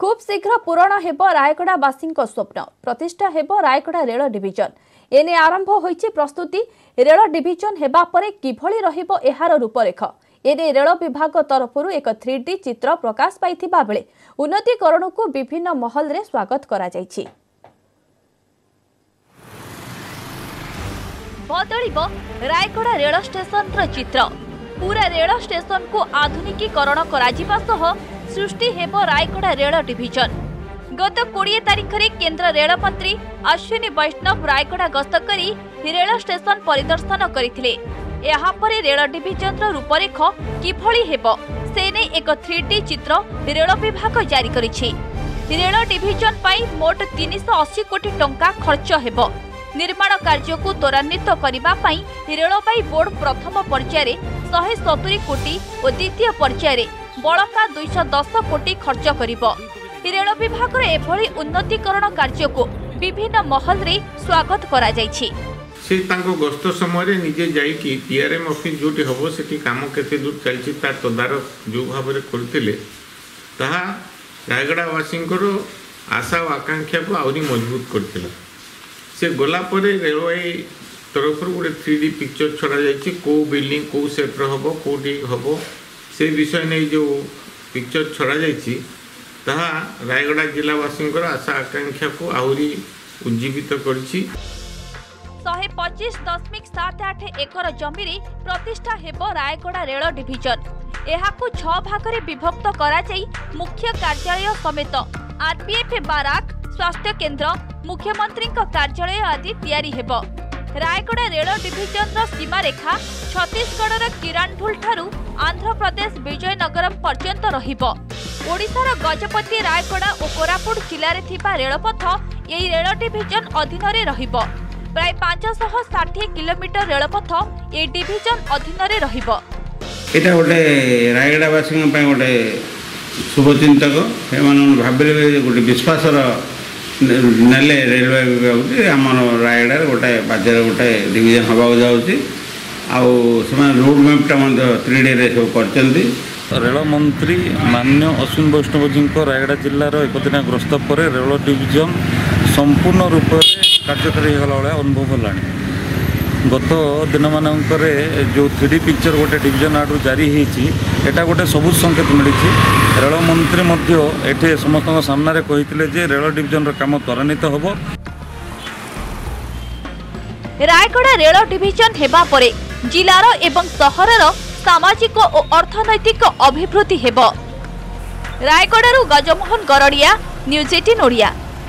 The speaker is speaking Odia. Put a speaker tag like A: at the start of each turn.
A: ଖୁବ୍ ଶୀଘ୍ର ପୂରଣ ହେବ ରାୟଗଡ଼ାବାସୀଙ୍କ ସ୍ୱପ୍ନ। ପ୍ରତିଷ୍ଠା ହେବ ରାୟଗଡ଼ା ରେଳ ଡିଭିଜନ। ଏନେ ଆରମ୍ଭ ହୋଇଛି ପ୍ରସ୍ତୁତି। ରେଳ ଡିଭିଜନ ହେବା ପରେ କିଭଳି ରହିବ ଏହାର ରୂପରେଖ? ଏନେ ରେଳ ବିଭାଗ ତରଫରୁ ଏକ ଥ୍ରୀ ଡି ଚିତ୍ର ପ୍ରକାଶ ପାଇଥିବା ବେଳେ ଉନ୍ନତିକରଣକୁ ବିଭିନ୍ନ ମହଲରେ ସ୍ୱାଗତ କରାଯାଇଛି। ବଦଳିବ ରାୟଗଡ଼ା ରେଳ ଷ୍ଟେସନର ଚିତ୍ର। ପୁରା ରେଳ ଷ୍ଟେସନକୁ ଆଧୁନିକୀକରଣ କରାଯିବା ସହ ସୃଷ୍ଟି ହେବ ରାୟଗଡ଼ା ରେଳ ଡିଭିଜନ। ଗତ କୋଡ଼ିଏ ତାରିଖରେ କେନ୍ଦ୍ର ରେଳମନ୍ତ୍ରୀ ଅଶ୍ୱିନୀ ବୈଷ୍ଣବ ରାୟଗଡ଼ା ଗସ୍ତ କରି ରେଳ ଷ୍ଟେସନ ପରିଦର୍ଶନ କରିଥିଲେ। ଏହାପରେ ରେଳ ଡିଭିଜନର ରୂପରେଖ କିଭଳି ହେବ ସେ ନେଇ ଏକ ଥ୍ରୀ ଡି ଚିତ୍ର ରେଳ ବିଭାଗ ଜାରି କରିଛି। ରେଳ ଡିଭିଜନ ପାଇଁ ମୋଟ ତିନିଶହ ଅଶୀ କୋଟି ଟଙ୍କା ଖର୍ଚ୍ଚ ହେବ। ନିର୍ମାଣ କାର୍ଯ୍ୟକୁ ତ୍ୱରାନ୍ୱିତ କରିବା ପାଇଁ ରେଳବାଇ ବୋର୍ଡ ପ୍ରଥମ ପର୍ଯ୍ୟାୟରେ ଶହେ ସତୁରି କୋଟି ଓ ଦ୍ୱିତୀୟ ପର୍ଯ୍ୟାୟରେ ବଳକା ଦୁଇଶହ ଦଶ କୋଟି ଖର୍ଚ୍ଚ କରିବ। ରେଳ ବିଭାଗର ଏଭଳି ଉନ୍ନତିକରଣ କାର୍ଯ୍ୟକୁ ବିଭିନ୍ନ ମହଲରେ ସ୍ୱାଗତ କରାଯାଇଛି।
B: ସେ ତାଙ୍କ ଗସ୍ତ ସମୟରେ ନିଜେ ଯାଇକି ପିଆର୍ଏମ୍ ଅଫିସ୍ ଯେଉଁଠି ହେବ ସେଠି କାମ କେତେ ଦୂର ଚାଲିଛି ତା ତଦାରଖ ଯେଉଁ ଭାବରେ କରିଥିଲେ ତାହା ରାୟଗଡ଼ାବାସୀଙ୍କର ଆଶା ଓ ଆକାଂକ୍ଷାକୁ ଆହୁରି ମଜବୁତ କରିଥିଲା। ସେ ଗଲା ପରେ ରେଳବାଇ ତରଫରୁ ଗୋଟେ ଥ୍ରୀ ଡି ପିକ୍ଚର ଛଡ଼ାଯାଇଛି କେଉଁ ବିଲ୍ଡିଂ କେଉଁ ସେଟ୍ର ହେବ କେଉଁଠି ହେବ ସେ ବିଷୟ ନେଇ ଯେଉଁ ପିକ୍ଚର ଛଡ଼ାଯାଇଛି ତାହା ରାୟଗଡ଼ା ଜିଲ୍ଲାବାସୀଙ୍କର ଆଶା ଆକାଂକ୍ଷାକୁ ଆହୁରି ଉଜ୍ଜୀବିତ କରିଛି
A: ଶହେ ପଚିଶ ଦଶମିକ ସାତ ଆଠ ଏକର ଜମିରେ ପ୍ରତିଷ୍ଠା ହେବ ରାୟଗଡ଼ା ରେଳ ଡିଭିଜନ ଏହାକୁ ଛଅ ଭାଗରେ ବିଭକ୍ତ କରାଯାଇ ମୁଖ୍ୟ କାର୍ଯ୍ୟାଳୟ ସମେତ ଆର୍ପିଏଫ୍ ବାରାକ ସ୍ୱାସ୍ଥ୍ୟ କେନ୍ଦ୍ର ମୁଖ୍ୟମନ୍ତ୍ରୀଙ୍କ କାର୍ଯ୍ୟାଳୟ ଆଦି ତିଆରି ହେବ। ରାୟଗଡ଼ା ରେଳ ଡିଭିଜନର ସୀମାରେଖା ଛତିଶଗଡ଼ର କିରାଣଢୁଲ ଠାରୁ ଆନ୍ଧ୍ରପ୍ରଦେଶ ବିଜୟନଗରମ ପର୍ଯ୍ୟନ୍ତ ରହିବ। ଓଡ଼ିଶାର ଗଜପତି ରାୟଗଡ଼ା ଓ କୋରାପୁଟ ଜିଲ୍ଲାରେ ଥିବା ରେଳପଥ ଏହି ରେଳ ଡିଭିଜନ ଅଧୀନରେ ରହିବ। ପ୍ରାୟ ପାଞ୍ଚଶହ ଷାଠିଏ କିଲୋମିଟର ରେଳପଥ ଏହି ଡିଭିଜନ ଅଧୀନରେ ରହିବ।
C: ଏଇଟା ଗୋଟେ ରାୟଗଡ଼ାବାସୀଙ୍କ ପାଇଁ ଗୋଟେ ଶୁଭଚିନ୍ତକ। ସେମାନେ ଭାବିଲେ ଗୋଟେ ବିଶ୍ୱାସର ନେଲେ ରେଲୱେ ବିଭାଗ ଯେ ଆମର ରାୟଗଡ଼ାରେ ଗୋଟେ ବାଜ୍ୟରେ ଗୋଟେ ଡିଭିଜନ ହେବାକୁ ଯାଉଛି। ଆଉ ସେମାନେ ରୋଡ୍ ମ୍ୟାପ୍ଟା ମଧ୍ୟ ଥ୍ରୀ ଡିରେ ସବୁ କରିଛନ୍ତି।
D: ରେଳମନ୍ତ୍ରୀ ମାନ୍ୟ ଅଶ୍ୱିନୀ ବୈଷ୍ଣବଜୀଙ୍କ ରାୟଗଡ଼ା ଜିଲ୍ଲାର ଏକଦିନିଆ ଗସ୍ତ ପରେ ରେଳ ଡିଭିଜନ ସମ୍ପୂର୍ଣ୍ଣ ରୂପରେ କାର୍ଯ୍ୟକାରୀ ହୋଇଗଲା ଭଳିଆ ଅନୁଭବ ହେଲାଣି। ଗତ ଦିନମାନଙ୍କରେ ଯେଉଁ ଥ୍ରୀ ଡି ପିକ୍ଚର ଗୋଟେ ଡିଭିଜନ ଆଡ଼ୁ ଜାରି ହେଇଛି ଏଇଟା ଗୋଟେ ସବୁଜ ସଂକେତ ମିଳିଛି। ରେଳମନ୍ତ୍ରୀ ମଧ୍ୟ ଏଠି ସମସ୍ତଙ୍କ ସାମ୍ନାରେ କହିଥିଲେ ଯେ ରେଳ ଡିଭିଜନର କାମ ତ୍ୱରାନ୍ୱିତ ହେବ।
A: ରାୟଗଡ଼ା ରେଳ ଡିଭିଜନ ହେବା ପରେ ଜିଲ୍ଲାର ଏବଂ ସହରର ସାମାଜିକ ଓ ଅର୍ଥନୈତିକ ଅଭିବୃଦ୍ଧି ହେବ। ରାୟଗଡ଼ାରୁ ଗଜମୋହନ ଗରଡ଼ିଆ ନ୍ୟୁଜ୍ ଏଇଟିନ୍ ଓଡ଼ିଆ।